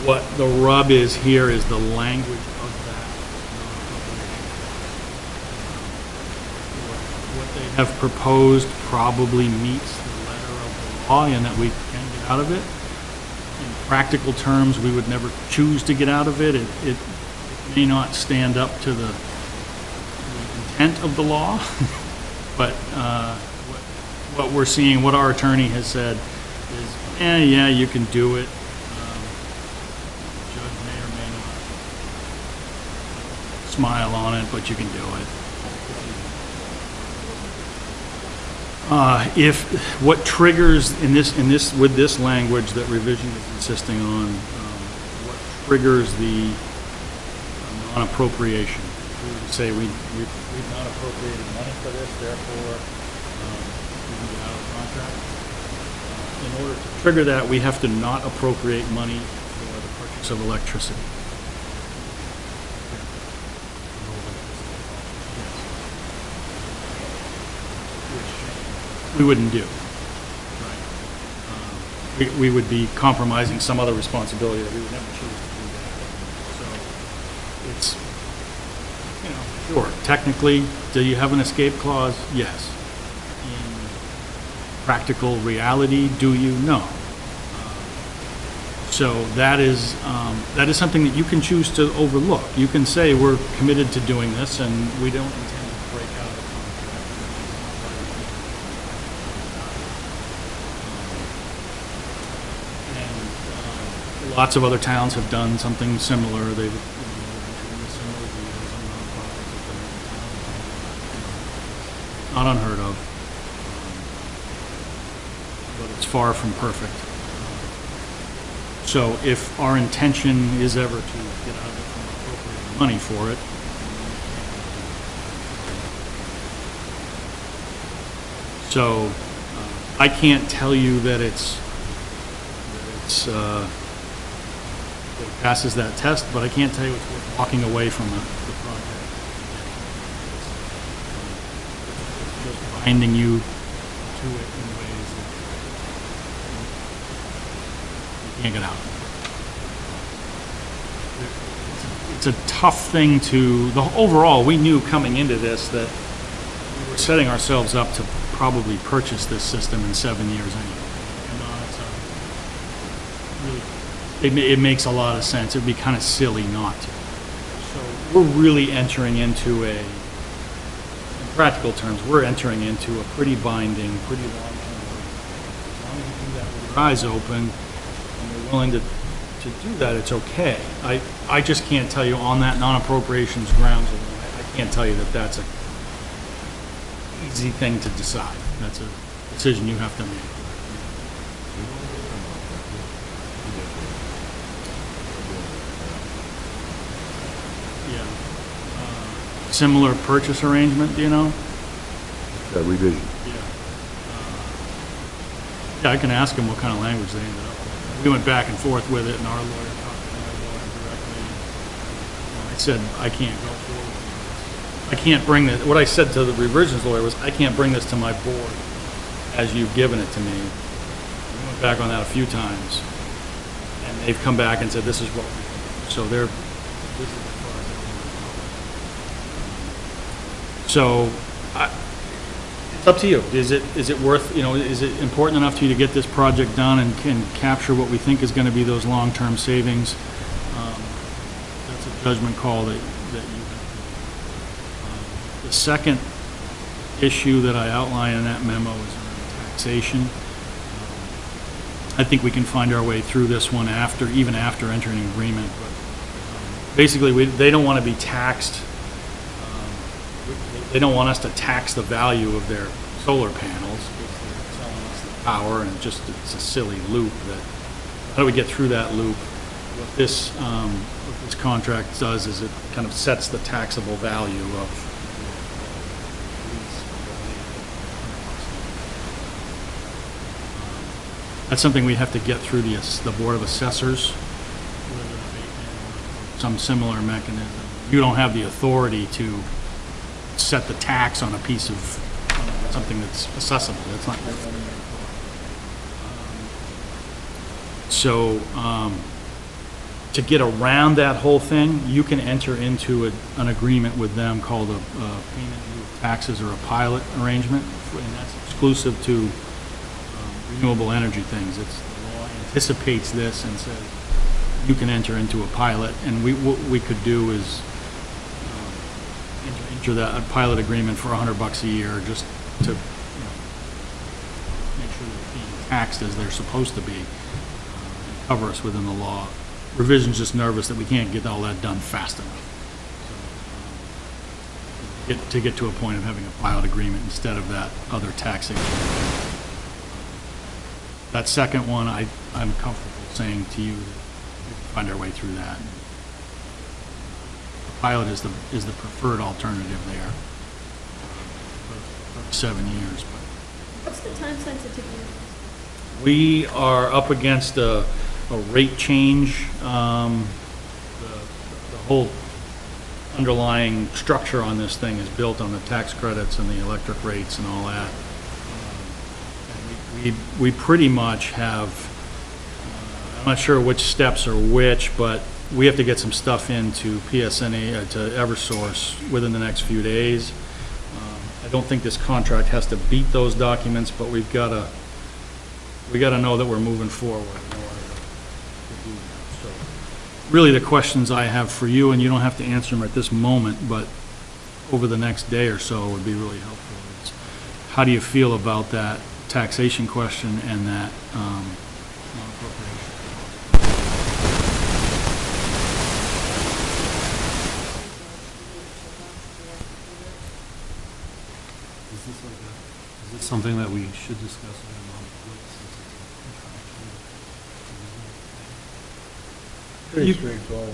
What the rub is here is the language of that non-appropriation what they have proposed probably meets the letter of the law and that we can get out of it. In practical terms, we would never choose to get out of it. It, it may not stand up to the the intent of the law, but, uh, what, what we're seeing, what our attorney has said is, eh, yeah, you can do it. Um, Judge may or may not smile on it, but you can do it. Uh, If, what triggers in this, in this, with this language that ReVision is insisting on, um, what triggers the non-appropriation? We would say we, we- we've not appropriated money for this, therefore, um, we can get out of the contract. Uh, In order to trigger that, we have to not appropriate money for the purchase of electricity. We wouldn't do. Um, We, we would be compromising some other responsibility that we would never choose to do that. So it's, you know, sure, technically, do you have an escape clause? Yes. In practical reality, do you? No. So that is, um, that is something that you can choose to overlook. You can say, we're committed to doing this, and we don't intend to break out of the contract. And um, lots of other towns have done something similar. They've, Not unheard of. But it's far from perfect. So if our intention is ever to get out of it money for it, so uh, I can't tell you that it's, that it's, uh, it passes that test, but I can't tell you it's worth walking away from the the project. Just binding you to it in ways that you can't get out. It's a tough thing to, the, overall, we knew coming into this that we were setting ourselves up to probably purchase this system in seven years anyway. And, uh, it's a really, it, it makes a lot of sense. It'd be kind of silly not to. So we're really entering into a, in practical terms, we're entering into a pretty binding, pretty long-term agreement. As long as you do that with your eyes open, and you're willing to, to do that, it's okay. I, I just can't tell you on that non-appropriations grounds, alone, I I can't tell you that that's a easy thing to decide. That's a decision you have to make. Yeah. Uh, Similar purchase arrangement, do you know?
That ReVision.
Yeah. Yeah, I can ask them what kind of language they ended up with. we went back and forth with it, and our lawyer talked to my lawyer directly. And I said, I can't go forward. with this. I can't bring this, what I said to the revisions lawyer was, I can't bring this to my board as you've given it to me. We went back on that a few times, and they've come back and said, this is what we, so they're, this is far as they're So, I, it's up to you. Is it, is it worth, you know, is it important enough to you to get this project done and can capture what we think is gonna be those long-term savings? Um, That's a judgment call that, that you have. Um, The second issue that I outline in that memo is around taxation. I think we can find our way through this one after, even after entering an agreement, but um, basically, we, they don't wanna be taxed they don't want us to tax the value of their solar panels. because they're selling us the Power, and just, it's a silly loop that, how do we get through that loop? What this, um, what this contract does is it kind of sets the taxable value of That's something we have to get through the, the Board of Assessors, some similar mechanism. You don't have the authority to set the tax on a piece of, something that's accessible, that's not. So, um, to get around that whole thing, you can enter into a, an agreement with them called a, uh payment of taxes or a pilot arrangement, and that's exclusive to um, renewable energy things. It's, anticipates this and says, you can enter into a pilot, and we, what we could do is, into that pilot agreement for hundred bucks a year, just to, you know, make sure they're being taxed as they're supposed to be, uh, cover us within the law. ReVision's just nervous that we can't get all that done fast enough. So, um, Get, to get to a point of having a pilot agreement instead of that other taxing. That second one, I, I'm comfortable saying to you find our way through that. Pilot is the, is the preferred alternative there. for Seven years, but
What's the time sensitivity?
we are up against a, a rate change. Um, the, the whole underlying structure on this thing is built on the tax credits and the electric rates and all that. Um, and We, we we pretty much have, uh, I'm not sure which steps are which, but we have to get some stuff into PSNH, uh, to Eversource within the next few days. Um, I don't think this contract has to beat those documents, but we've got to, we got to know that we're moving forward in order to do that. So, Really, the questions I have for you, and you don't have to answer them at this moment, but over the next day or so would be really helpful. is How do you feel about that taxation question and that um, non-appropriation?
Is this like a, is this something that we should discuss them on since it's a contractual?
Pretty
You-
straightforward.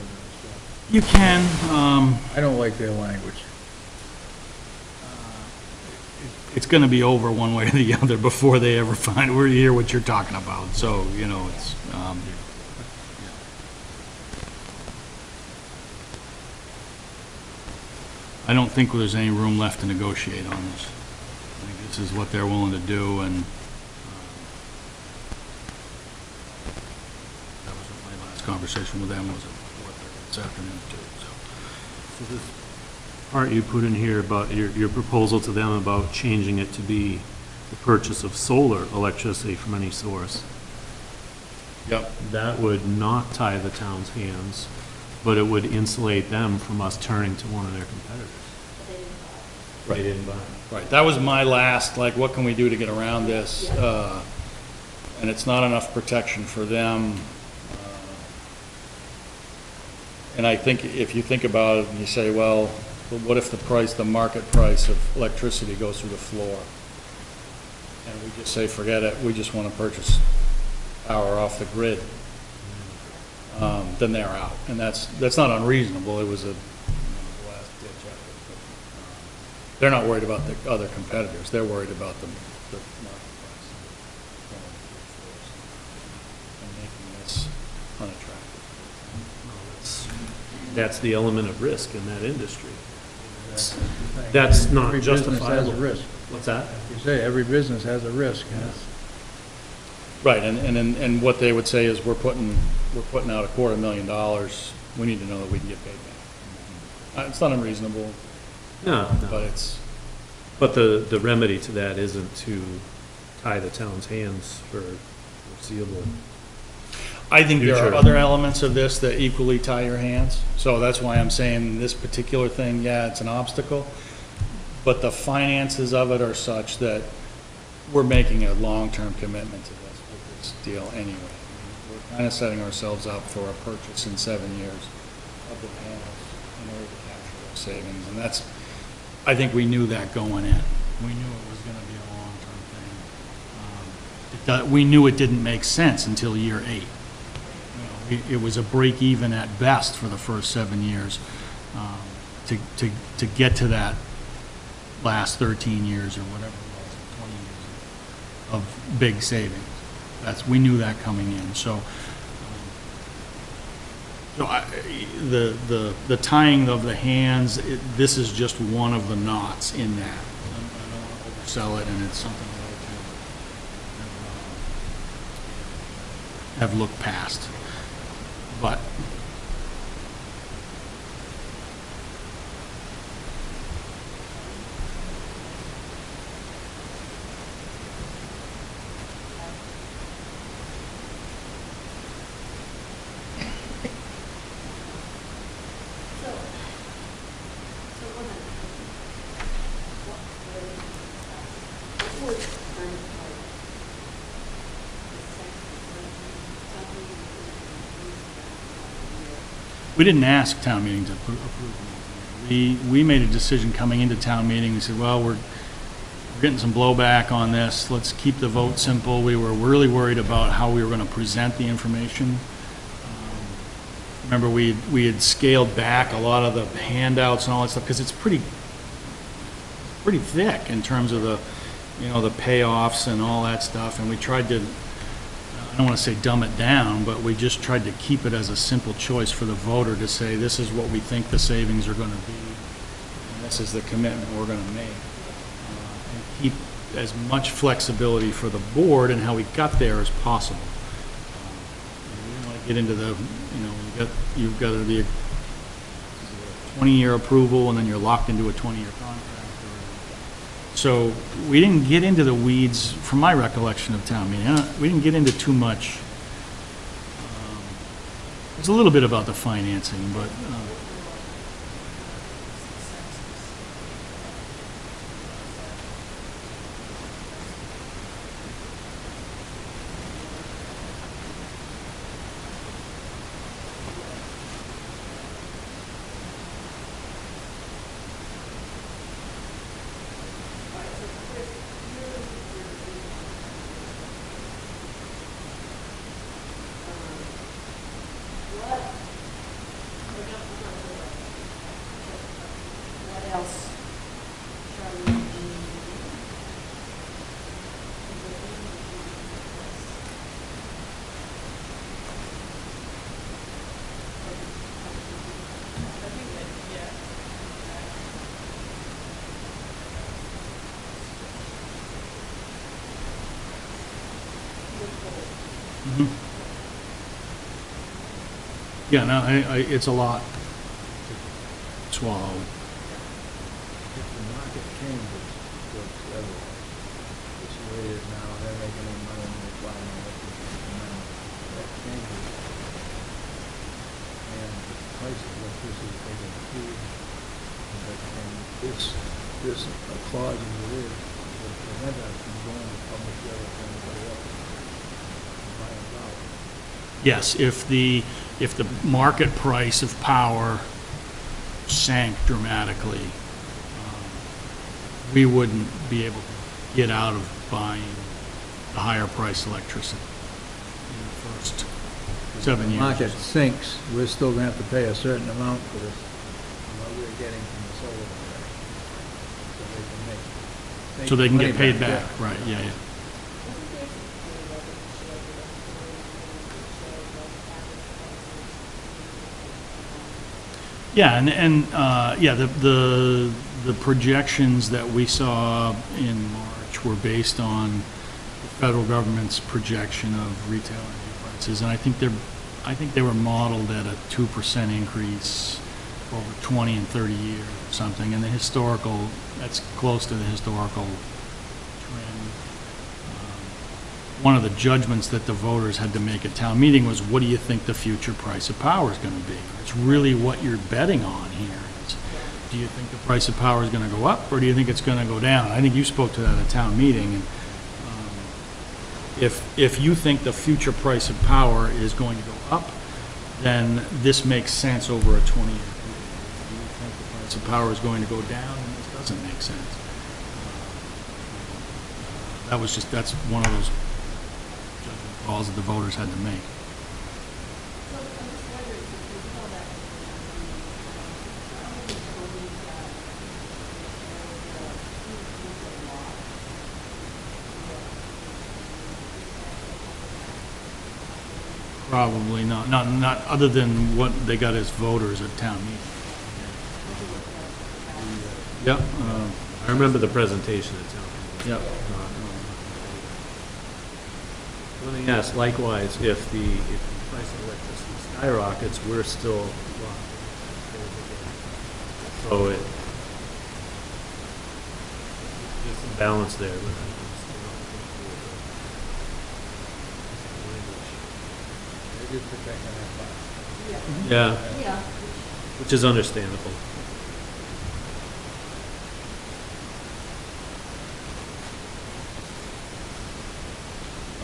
You can, um,
I don't like their language.
it's going to be over one way or the other before they ever find, or hear what you're talking about, so, you know, it's, um, I don't think there's any room left to negotiate on this. I think this is what they're willing to do, and, um, that was my last conversation with them, was at four thirty this afternoon, too, so.
So this part you put in here about your, your proposal to them about changing it to be the purchase of solar electricity from any source.
Yep.
That would not tie the town's hands, but it would insulate them from us turning to one of their competitors. They didn't buy.
Right, that was my last, like, what can we do to get around this? Uh, And it's not enough protection for them. Uh, And I think if you think about it, and you say, well, but what if the price, the market price of electricity goes through the floor? And we just say, forget it, we just want to purchase power off the grid. Um, Then they're out, and that's, that's not unreasonable, it was a, they're not worried about the other competitors, they're worried about the, the marketplace. And making this unattractive.
That's the element of risk in that industry. That's not
Every justifiable. has a risk.
What's that?
You say every business has a risk,
Right, and, and, and- what they would say is, we're putting, we're putting out a quarter million dollars, we need to know that we can get paid back. Mm-hmm. Uh, It's not unreasonable,
no,
but
no.
it's,
But the, the remedy to that isn't to tie the town's hands for foreseeable.
I think there are
Future.
other elements of this that equally tie your hands, so that's why I'm saying this particular thing, yeah, it's an obstacle, but the finances of it are such that we're making a long-term commitment to this, with this deal anyway. We're kind of setting ourselves up for a purchase in seven years of the panels in order to capture those savings, and that's, I think we knew that going in. We knew it was gonna be a long-term thing. Um, it do- We knew it didn't make sense until year eight. You know, It, it was a break even at best for the first seven years. um, To, to, to get to that last thirteen years or whatever it was, twenty years of big savings. That's, we knew that coming in, so. So I, the, the, the tying of the hands, it, this is just one of the knots in that. I don't want to oversell it, and it's something that I can uh, have looked past. But
So, so one of the, what, what was kind of like the second, something, something
we didn't ask town meeting to appro- approve it. We, we made a decision coming into town meeting, we said, well, we're, we're getting some blowback on this, let's keep the vote simple. We were really worried about how we were gonna present the information. Um, Remember, we, we had scaled back a lot of the handouts and all that stuff, because it's pretty, pretty thick in terms of the, you know, the payoffs and all that stuff, and we tried to, I don't want to say dumb it down, but we just tried to keep it as a simple choice for the voter to say, this is what we think the savings are going to be, and this is the commitment we're going to make. Uh, And keep as much flexibility for the board and how we got there as possible. Um, We didn't want to get into the, you know, you've got, you've got the twenty-year approval, and then you're locked into a twenty-year contract. So we didn't get into the weeds, from my recollection of town meeting, uh, we didn't get into too much. um, It's a little bit about the financing, but, uh,
yeah,
no, I, I, it's a lot swallow.
if the market changes the other it's the way it is now, they're making their money and they're buying electricity from now. That changes. And the price of electricity is taking a huge, but, and this, this clause in the will will prevent us from going to public sale to anybody else. and buying power.
Yes, if the, if the market price of power sank dramatically, um, we wouldn't be able to get out of buying the higher priced electricity in the first seven
The
years.
market sinks, we're still gonna have to pay a certain amount for this, what we're getting from the solar. So they can make.
So they can get paid back, right, yeah, yeah. Yeah, and, and, uh, yeah, the, the, the projections that we saw in March were based on the federal government's projection of retail energy prices, and I think they're, I think they were modeled at a two percent increase over twenty and thirty years or something, and the historical, that's close to the historical trend. Um, One of the judgments that the voters had to make at town meeting was, what do you think the future price of power is gonna be? It's really what you're betting on here. It's, Do you think the price of power is gonna go up, or do you think it's gonna go down? I think you spoke to that at town meeting, and um, if, if you think the future price of power is going to go up, then this makes sense over a 20-year period. If you think the price of power is going to go down, then this doesn't make sense. That was just, that's one of those calls that the voters had to make.
So I'm just wondering, since we saw that, how many buildings that there was a huge use of lot?
Probably not, not, not, other than what they got as voters at town meeting. Yep, uh,
I remember the presentation at town. meeting.
yep.
Let me ask, likewise, if the, if the price of electricity skyrockets, we're still locked. in. So it, there's some balance there, but I'm still not comfortable with
They're just protecting that box.
the- Yeah,
Yeah,
which is understandable.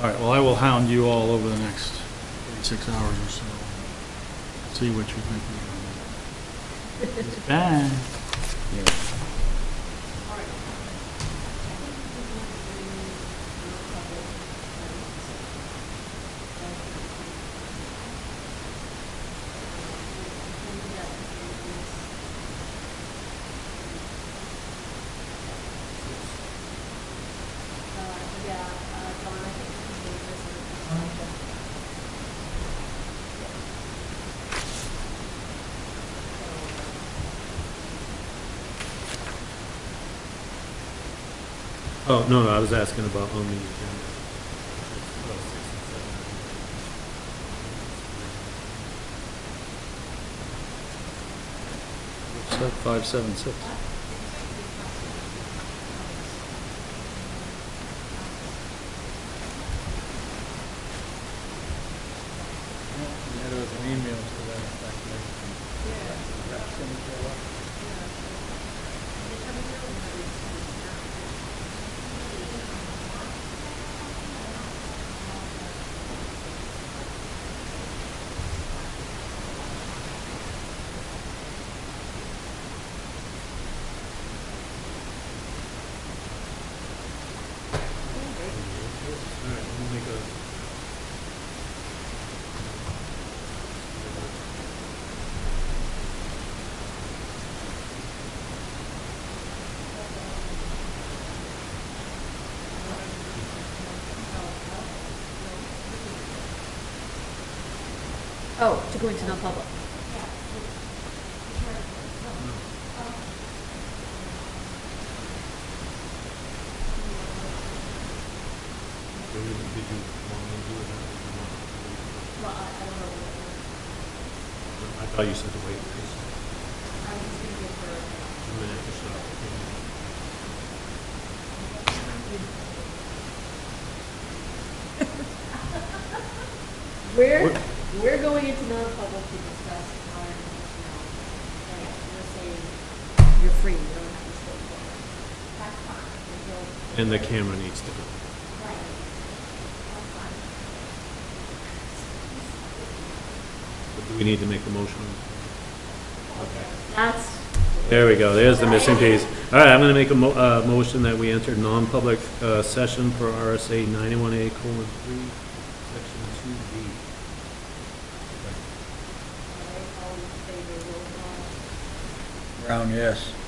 All right, well, I will hound you all over the next 36 hours or so. See what you think. of it. It's bad.
all right. I think we just want to bring the public, Uh, yeah, uh, John, I think we can make this a.
Oh, no, no, I was asking about on the agenda.
What's that, 576?
Yeah, there was an email to that effect, like, that's gonna show up.
All right, we'll make a.
To go into non-public.
Did you want me to do it?
Well, I, I don't know.
I thought you said to wait.
I was thinking for.
A minute or so.
We're,
We're-
we're going into non-public to discuss our personnel. Right, you're saying you're free, you don't have to stay there. That's fine. Until-
And the camera needs to go.
Right. That's fine.
But Do we need to make the motion? Okay.
That's,
There we go, there's the missing piece. All right, I'm gonna make a mo- uh, motion that we enter non-public, uh, session for RSA ninety-one A colon three,
yes.